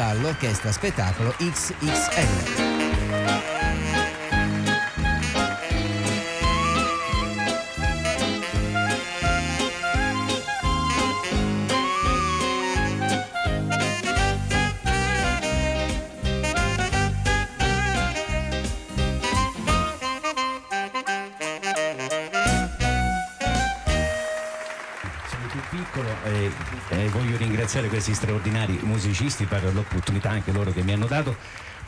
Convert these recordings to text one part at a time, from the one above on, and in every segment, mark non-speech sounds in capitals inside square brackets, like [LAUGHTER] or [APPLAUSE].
dall'orchestra spettacolo XXL. Eh, voglio ringraziare questi straordinari musicisti per l'opportunità anche loro che mi hanno dato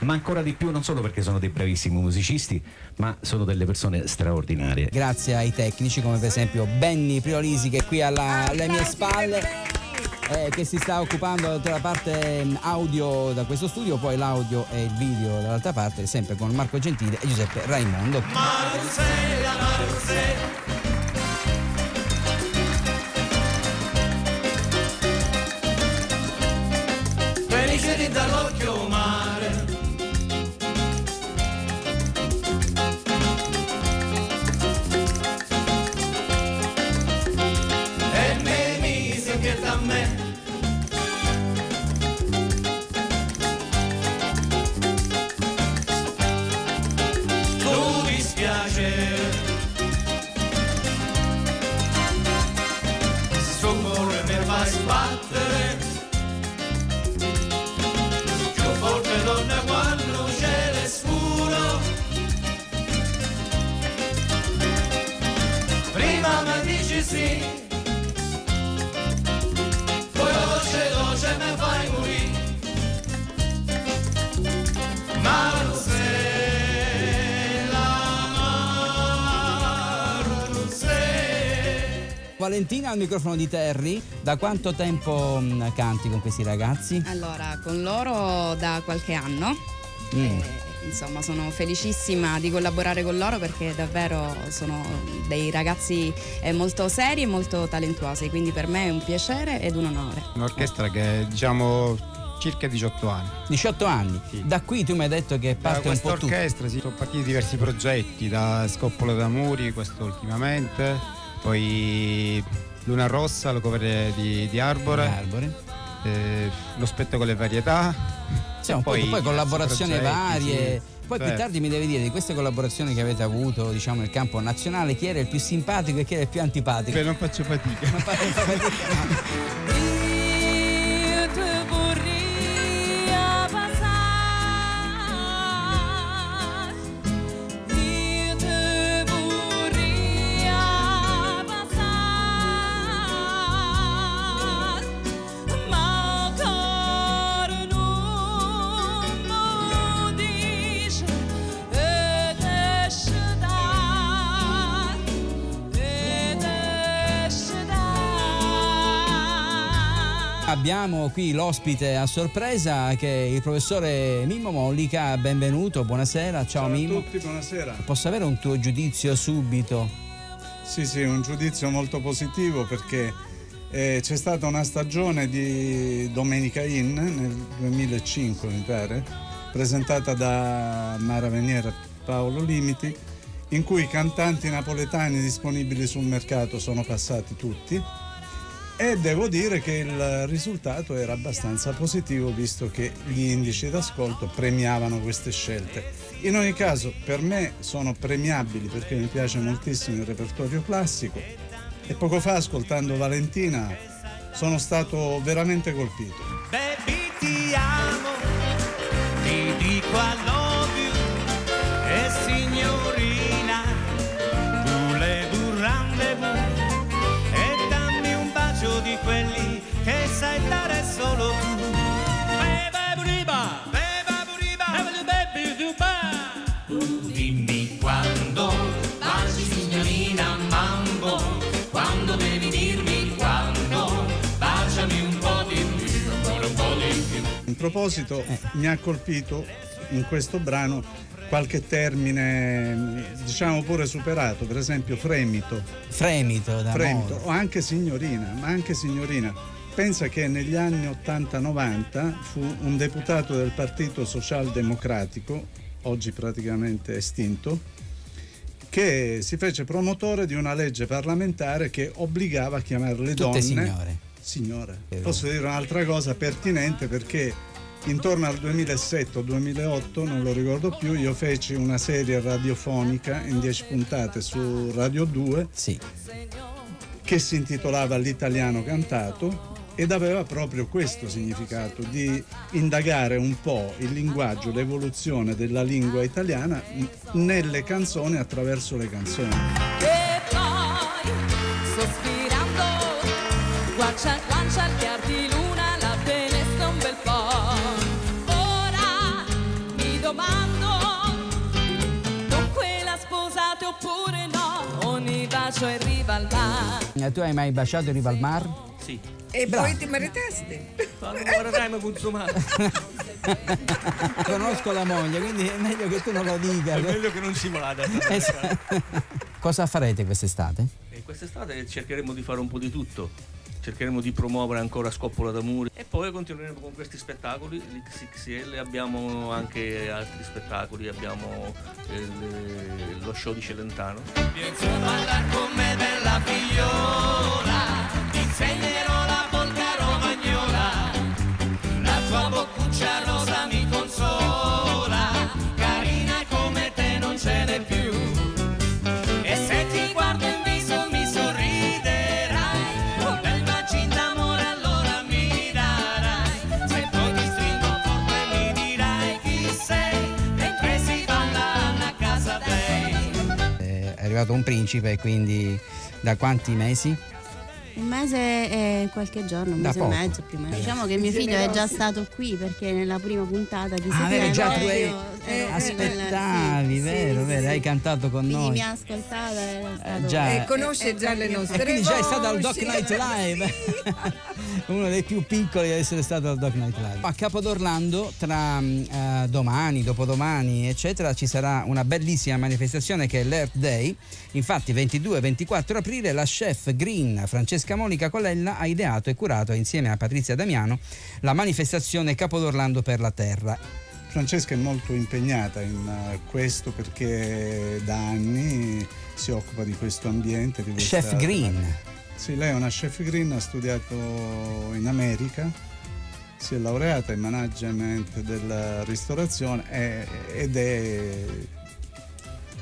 ma ancora di più non solo perché sono dei bravissimi musicisti, ma sono delle persone straordinarie. Grazie ai tecnici come per esempio Benny Priolisi che è qui alla, alle mie spalle. Eh, che si sta occupando della parte mm, audio da questo studio, poi l'audio e il video dall'altra parte, sempre con Marco Gentile e Giuseppe Raimondo. Marusella, Marusella. Valentina al microfono di Terry, da quanto tempo mm, canti con questi ragazzi? Allora, con loro da qualche anno. Mm. E, insomma, sono felicissima di collaborare con loro perché davvero sono dei ragazzi eh, molto seri e molto talentuosi, quindi per me è un piacere ed un onore. Un'orchestra che diciamo circa 18 anni. 18 anni? Sì. Da qui tu mi hai detto che parte un po' tutto. Da questa orchestra sì, sono partiti diversi progetti, da Scoppola d'Amuri, questo ultimamente, poi Luna Rossa, la cover di, di Arbore, Arbore. Eh, lo spettacolo e varietà. Sì, poi, poi collaborazioni varie. Sì. Poi certo. più tardi mi devi dire di queste collaborazioni che avete avuto diciamo, nel campo nazionale chi era il più simpatico e chi era il più antipatico. Beh, non faccio fatica. Non faccio fatica. No. [LAUGHS] abbiamo qui l'ospite a sorpresa che è il professore Mimmo Mollica, benvenuto, buonasera, ciao, ciao Mimmo. a tutti, buonasera. Posso avere un tuo giudizio subito? Sì, sì, un giudizio molto positivo perché eh, c'è stata una stagione di Domenica Inn nel 2005, mi pare, presentata da Mara Veniera e Paolo Limiti, in cui i cantanti napoletani disponibili sul mercato sono passati tutti e devo dire che il risultato era abbastanza positivo visto che gli indici d'ascolto premiavano queste scelte. In ogni caso per me sono premiabili perché mi piace moltissimo il repertorio classico e poco fa ascoltando Valentina sono stato veramente colpito. Baby di quelli che sai dare solo tu. Dimmi quando baci signorina Mambo, quando devi dirmi quando, baciami un po' di più, un po' di più. In proposito, eh. mi ha colpito in questo brano qualche termine diciamo pure superato, per esempio fremito. Fremito, da fremito o anche signorina, ma anche signorina. Pensa che negli anni 80-90 fu un deputato del Partito Socialdemocratico, oggi praticamente estinto, che si fece promotore di una legge parlamentare che obbligava a chiamare le Tutte donne signore. Signore. Posso dire un'altra cosa pertinente perché intorno al 2007 o 2008, non lo ricordo più, io feci una serie radiofonica in 10 puntate su Radio 2 Sì. che si intitolava L'italiano cantato ed aveva proprio questo significato di indagare un po' il linguaggio, l'evoluzione della lingua italiana nelle canzoni attraverso le canzoni. E poi, sospirando, guancia guancia Bacio arriva al mare. Eh, Tu hai mai baciato in riva al mar? Sì. E Bravo. poi ti maritasti? Quando guarderai mi consumare. [LAUGHS] Conosco la moglie, quindi è meglio che tu non lo dica. È meglio che non si vada. Esatto. [LAUGHS] Cosa farete quest'estate? E quest'estate cercheremo di fare un po' di tutto. Cercheremo di promuovere ancora Scoppola d'Amore poi continueremo con questi spettacoli, l'XXL, abbiamo anche altri spettacoli, abbiamo eh, le- lo show di Celentano. Vieni su a con me bella figliola Eh, arrivato un principe, quindi da quanti mesi? Un mese e qualche giorno, un Da mese poco. e mezzo più o meno. Diciamo che mio figlio è già stato qui perché nella prima puntata di Ah, settembre già tu io ero aspettavi, sì, vero, sì, vero, sì. hai cantato con Quindi noi. mi ha ascoltata, era stato... già. E conosce già le nostre E quindi già è stato al Doc voci. Night Live, [LAUGHS] uno dei più piccoli ad essere stato al Doc Night Live. A Capodorlando, tra eh, domani, dopodomani, eccetera, ci sarà una bellissima manifestazione che è l'Earth Day. Infatti, 22 e 24 aprile, la chef green Francesca Monica Colella ha ideato e curato insieme a Patrizia Damiano la manifestazione Capodorlando per la Terra. Francesca è molto impegnata in eh, questo perché da anni si occupa di questo ambiente. Di questa- Chef green. Sì, lei è una chef green, ha studiato in America, si è laureata in management della ristorazione e- ed è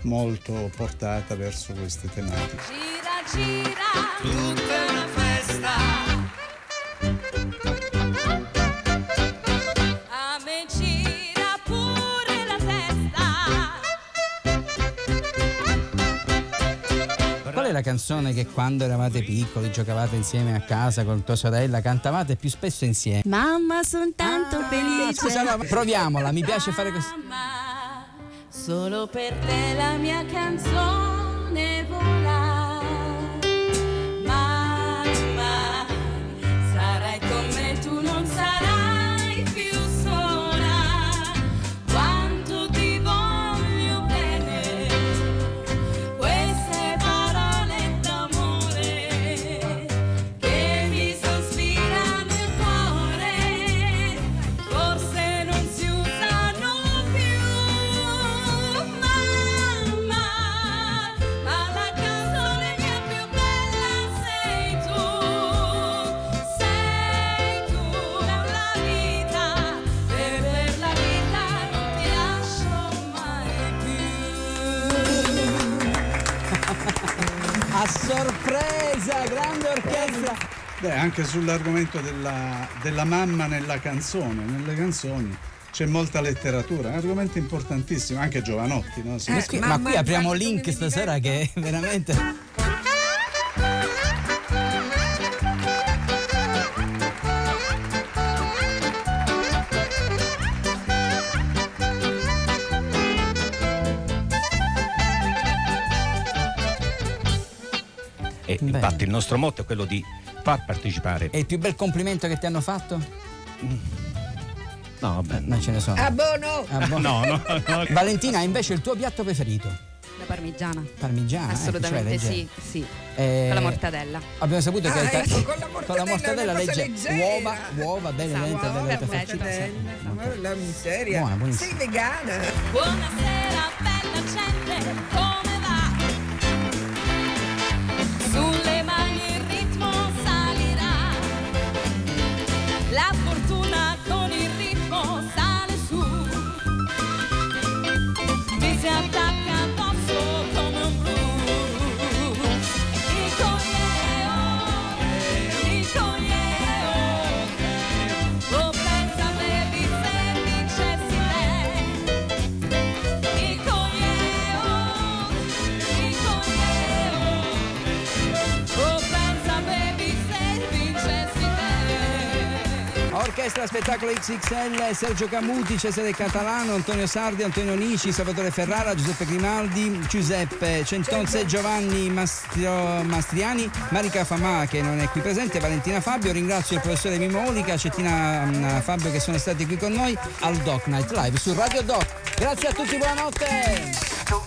molto portata verso queste tematiche. Gira, gira, Qual è la canzone che quando eravate piccoli giocavate insieme a casa con tua sorella, cantavate più spesso insieme? Mamma, sono tanto Ah, felice. Scusa, no, proviamola, mi piace fare così. Mamma, solo per te la mia canzone sorpresa, grande orchestra. Beh, anche sull'argomento della, della mamma nella canzone, nelle canzoni c'è molta letteratura, è un argomento importantissimo, anche Giovanotti, no? Eh, Ma qui, apriamo link stasera che è veramente... E Bene. infatti il nostro motto è quello di far partecipare. È il più bel complimento che ti hanno fatto? No, vabbè, no. Non ce ne sono. Ah, boh, no. Ah. No, no, no. [LAUGHS] Valentina, invece il tuo piatto preferito? La parmigiana. Parmigiana? ecco, Assolutamente cioè sì, sì. Eh, Con la mortadella. Abbiamo saputo che Ah, hai ta- ecco, con la mortadella, mortadella una cosa legge leggera. uova, uova, bene, Esatto. lente, belle mortadella, ma la miseria. Buona, buonissima. Sei vegana? Buonasera Palestra, spettacolo XXL, Sergio Camuti, Cesare Catalano, Antonio Sardi, Antonio Nici, Salvatore Ferrara, Giuseppe Grimaldi, Giuseppe Centonze, Giovanni Mastro, Mastriani, Marica Famà che non è qui presente, Valentina Fabio, ringrazio il professore Mimo Olica, Cettina mm, Fabio che sono stati qui con noi al Doc Night Live su Radio Doc. Grazie a tutti, buonanotte! Tu